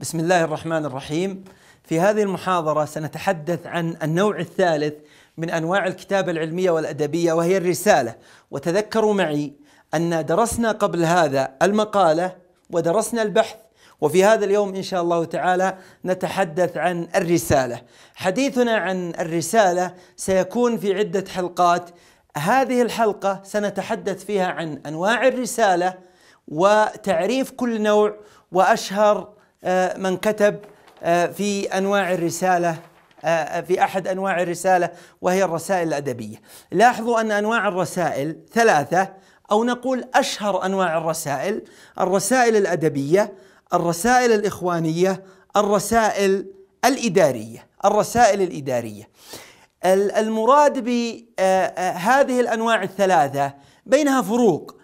بسم الله الرحمن الرحيم. في هذه المحاضرة سنتحدث عن النوع الثالث من أنواع الكتابة العلمية والأدبية وهي الرسالة. وتذكروا معي أن درسنا قبل هذا المقالة ودرسنا البحث وفي هذا اليوم إن شاء الله تعالى نتحدث عن الرسالة. حديثنا عن الرسالة سيكون في عدة حلقات. هذه الحلقة سنتحدث فيها عن أنواع الرسالة وتعريف كل نوع وأشهر من كتب آه، في أنواع الرسالة آه، في أحد أنواع الرسالة وهي الرسائل الأدبية. لاحظوا أن أنواع الرسائل ثلاثة أو نقول أشهر أنواع الرسائل الرسائل الأدبية، الرسائل الإخوانية، الرسائل الإدارية، الرسائل الإدارية. المراد بهذه الأنواع الثلاثة بينها فروق.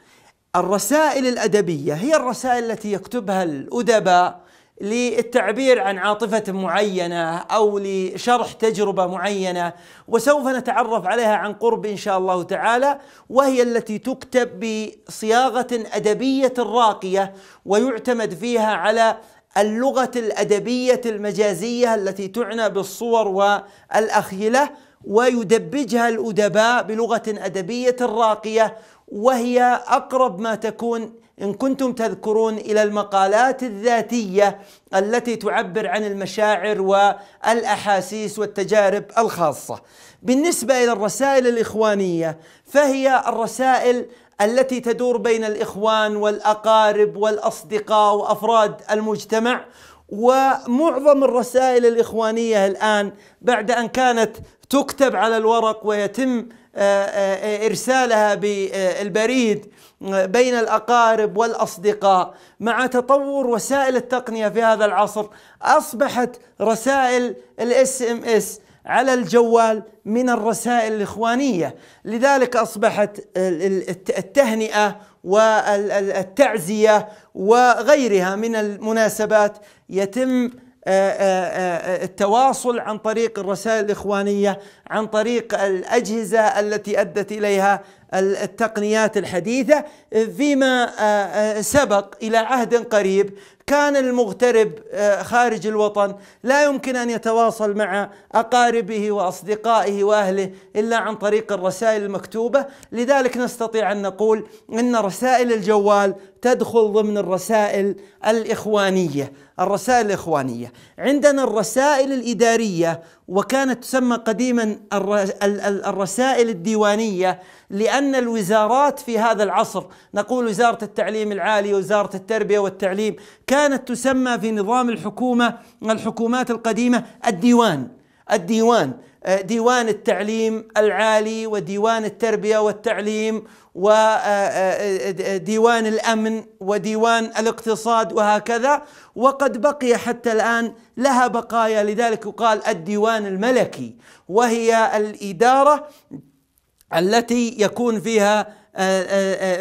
الرسائل الأدبية هي الرسائل التي يكتبها الأدباء للتعبير عن عاطفة معينة أو لشرح تجربة معينة وسوف نتعرف عليها عن قرب إن شاء الله تعالى وهي التي تكتب بصياغة أدبية راقية ويعتمد فيها على اللغة الأدبية المجازية التي تعنى بالصور والأخيلة ويدبجها الأدباء بلغة أدبية راقية وهي أقرب ما تكون إن كنتم تذكرون إلى المقالات الذاتية التي تعبر عن المشاعر والأحاسيس والتجارب الخاصة. بالنسبة إلى الرسائل الإخوانية فهي الرسائل التي تدور بين الإخوان والأقارب والأصدقاء وأفراد المجتمع ومعظم الرسائل الإخوانية الآن بعد أن كانت تكتب على الورق ويتم إرسالها بالبريد بين الأقارب والأصدقاء مع تطور وسائل التقنية في هذا العصر أصبحت رسائل الإس إم إس على الجوال من الرسائل الإخوانية. لذلك أصبحت التهنئة والتعزية وغيرها من المناسبات يتم التواصل عن طريق الرسائل الإخوانية عن طريق الأجهزة التي أدت إليها التقنيات الحديثة فيما آه، آه، سبق إلى عهد قريب كان المغترب آه، خارج الوطن لا يمكن أن يتواصل مع أقاربه وأصدقائه وأهله إلا عن طريق الرسائل المكتوبة، لذلك نستطيع أن نقول إن رسائل الجوال تدخل ضمن الرسائل الإخوانية، الرسائل الإخوانية، عندنا الرسائل الإدارية وكانت تسمى قديما الرسائل الديوانية لأن الوزارات في هذا العصر نقول وزارة التعليم العالي وزارة التربية والتعليم كانت تسمى في نظام الحكومة الحكومات القديمة الديوان الديوان. ديوان التعليم العالي وديوان التربية والتعليم وديوان آه، آه، الأمن وديوان الاقتصاد وهكذا. وقد بقي حتى الآن لها بقايا لذلك يقال الديوان الملكي وهي الإدارة التي يكون فيها آه، آه، آه،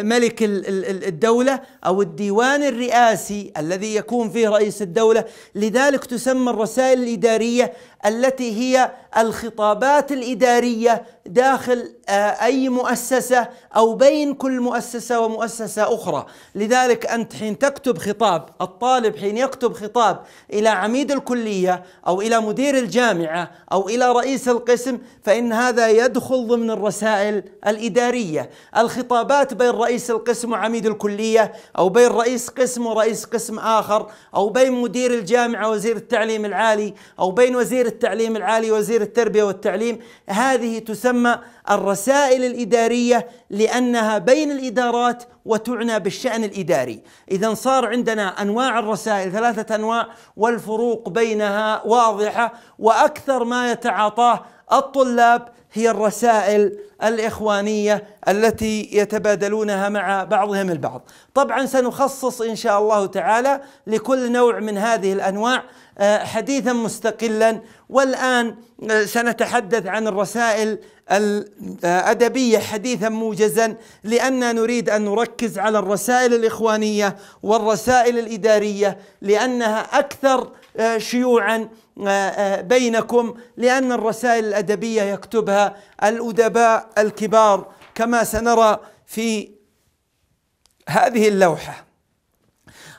ملك الدولة أو الديوان الرئاسي الذي يكون فيه رئيس الدولة. لذلك تسمى الرسائل الإدارية التي هي الخطابات الإدارية داخل أي مؤسسة أو بين كل مؤسسة ومؤسسة أخرى. لذلك أنت حين تكتب خطاب الطالب حين يكتب خطاب إلى عميد الكلية أو إلى مدير الجامعة أو إلى رئيس القسم فإن هذا يدخل ضمن الرسائل الإدارية. الخطابات بين رئيس القسم وعميد الكلية أو بين رئيس قسم ورئيس قسم آخر أو بين مدير الجامعة وزير التعليم العالي أو بين وزير التعليم العالي وزير التربية والتعليم. هذه تسمى الرسائل الإدارية لأنها بين الإدارات وتعنى بالشأن الإداري. إذا صار عندنا أنواع الرسائل ثلاثة أنواع والفروق بينها واضحة وأكثر ما يتعاطاه الطلاب هي الرسائل الإخوانية التي يتبادلونها مع بعضهم البعض. طبعا سنخصص إن شاء الله تعالى لكل نوع من هذه الأنواع آه، حديثا مستقلا. والآن آه، سنتحدث عن الرسائل الأدبية حديثا موجزا لأننا نريد أن نركز على الرسائل الإخوانية والرسائل الإدارية لأنها أكثر آه، شيوعا بينكم لأن الرسائل الأدبية يكتبها الأدباء الكبار كما سنرى في هذه اللوحة.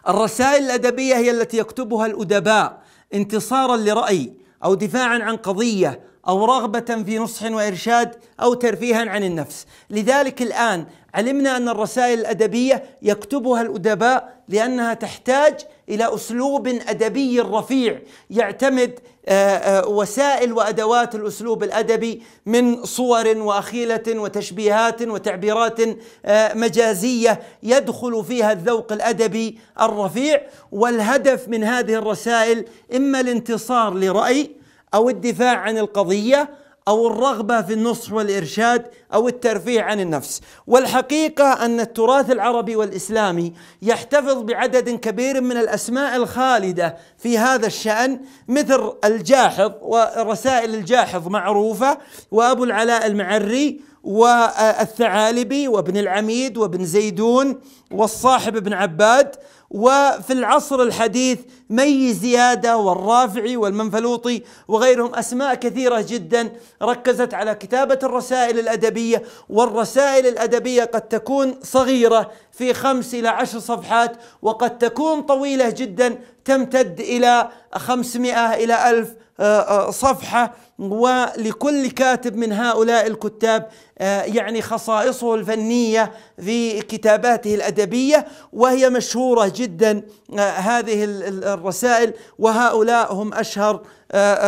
الرسائل الأدبية هي التي يكتبها الأدباء انتصارا لرأي أو دفاعا عن قضية أو رغبة في نصح وإرشاد أو ترفيها عن النفس. لذلك الآن علمنا أن الرسائل الأدبية يكتبها الأدباء لأنها تحتاج إلى أسلوب أدبي رفيع يعتمد آه، آه، وسائل وأدوات الأسلوب الأدبي من صور وأخيلة وتشبيهات وتعبيرات آه، مجازية يدخل فيها الذوق الأدبي الرفيع. والهدف من هذه الرسائل إما الانتصار لرأي أو الدفاع عن القضية أو الرغبة في النصح والإرشاد أو الترفيه عن النفس. والحقيقة أن التراث العربي والإسلامي يحتفظ بعدد كبير من الأسماء الخالدة في هذا الشأن مثل الجاحظ ورسائل الجاحظ معروفة وأبو العلاء المعري والثعالبي وابن العميد وابن زيدون والصاحب ابن عباد. وفي العصر الحديث مي زيادة والرافعي والمنفلوطي وغيرهم أسماء كثيرة جدا ركزت على كتابة الرسائل الأدبية والرسائل الأدبية قد تكون صغيرة في خمس إلى عشر صفحات وقد تكون طويلة جدا تمتد إلى خمسمائة إلى ألف آه، آه، صفحة ولكل كاتب من هؤلاء الكتاب آه، يعني خصائصه الفنية في كتاباته الأدبية وهي مشهورة جدا هذه الرسائل وهؤلاء هم أشهر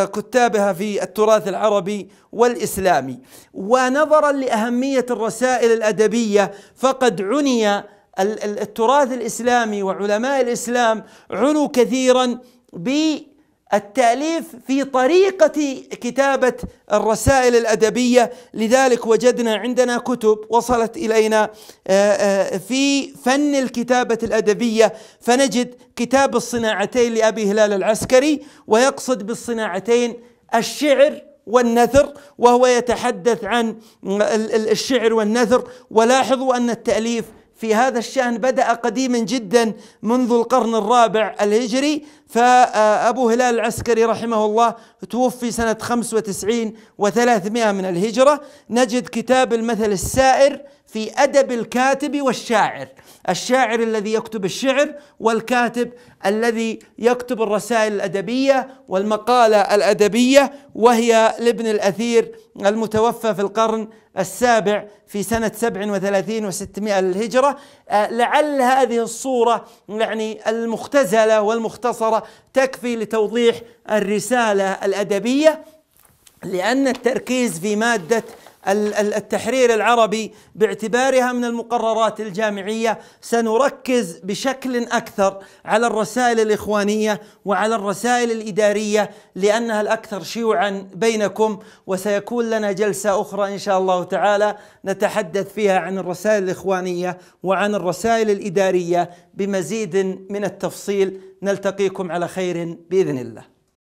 كتابها في التراث العربي والإسلامي. ونظرا لأهمية الرسائل الأدبية فقد عني التراث الإسلامي وعلماء الإسلام عنوا كثيرا بالتاليف في طريقة كتابة الرسائل الأدبية. لذلك وجدنا عندنا كتب وصلت إلينا آه، آه، في فن الكتابة الأدبية. فنجد كتاب الصناعتين لأبي هلال العسكري ويقصد بالصناعتين الشعر والنثر وهو يتحدث عن الشعر والنثر. ولاحظوا أن التأليف في هذا الشأن بدأ قديما جدا منذ القرن الرابع الهجري. فأبو هلال العسكري رحمه الله توفي سنة 95 و300 من الهجرة. نجد كتاب المثل السائر في أدب الكاتب والشاعر. الشاعر الذي يكتب الشعر والكاتب الذي يكتب الرسائل الأدبية والمقالة الأدبية وهي لابن الأثير المتوفى في القرن السابع في سنة 37 و600 للهجرة. آه، لعل هذه الصورة يعني المختزلة والمختصرة تكفي لتوضيح الرسالة الأدبية لأن التركيز في مادة التحرير العربي باعتبارها من المقررات الجامعية. سنركز بشكل أكثر على الرسائل الإخوانية وعلى الرسائل الإدارية لأنها الأكثر شيوعا بينكم وسيكون لنا جلسة أخرى إن شاء الله تعالى نتحدث فيها عن الرسائل الإخوانية وعن الرسائل الإدارية بمزيد من التفصيل. نلتقيكم على خير بإذن الله.